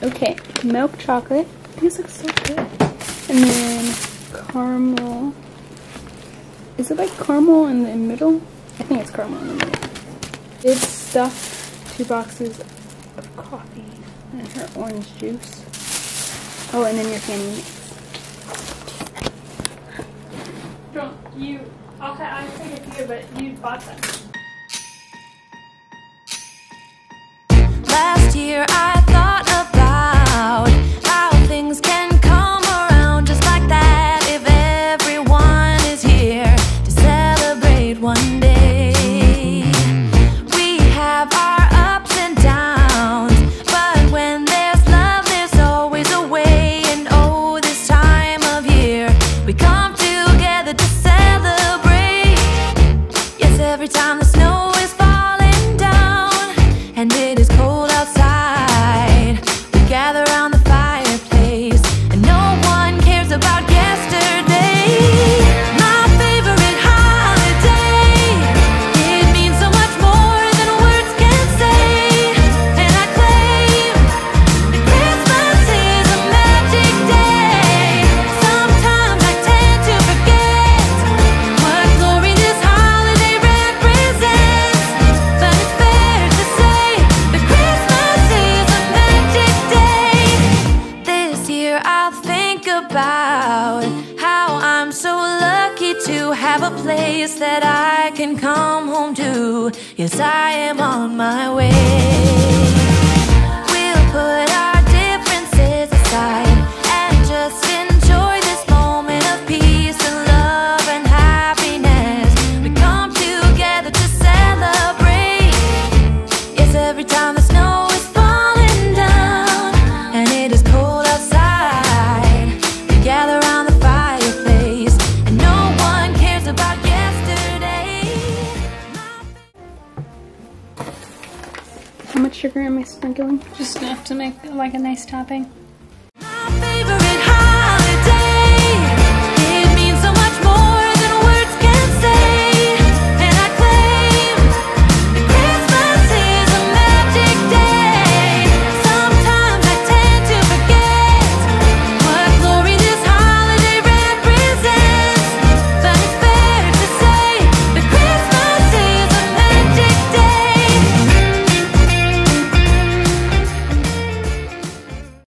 Okay, milk chocolate. These look so good. And then caramel. Is it like caramel in the middle? I think it's caramel in the middle. Did stuff two boxes of coffee and her orange juice. Oh, and then your candy mix. Don't you? Okay, I take it here, but you bought them. About how I'm so lucky to have a place that I can come home to. Yes, I am on my way. How much sugar am I sprinkling? Just enough to make like a nice topping.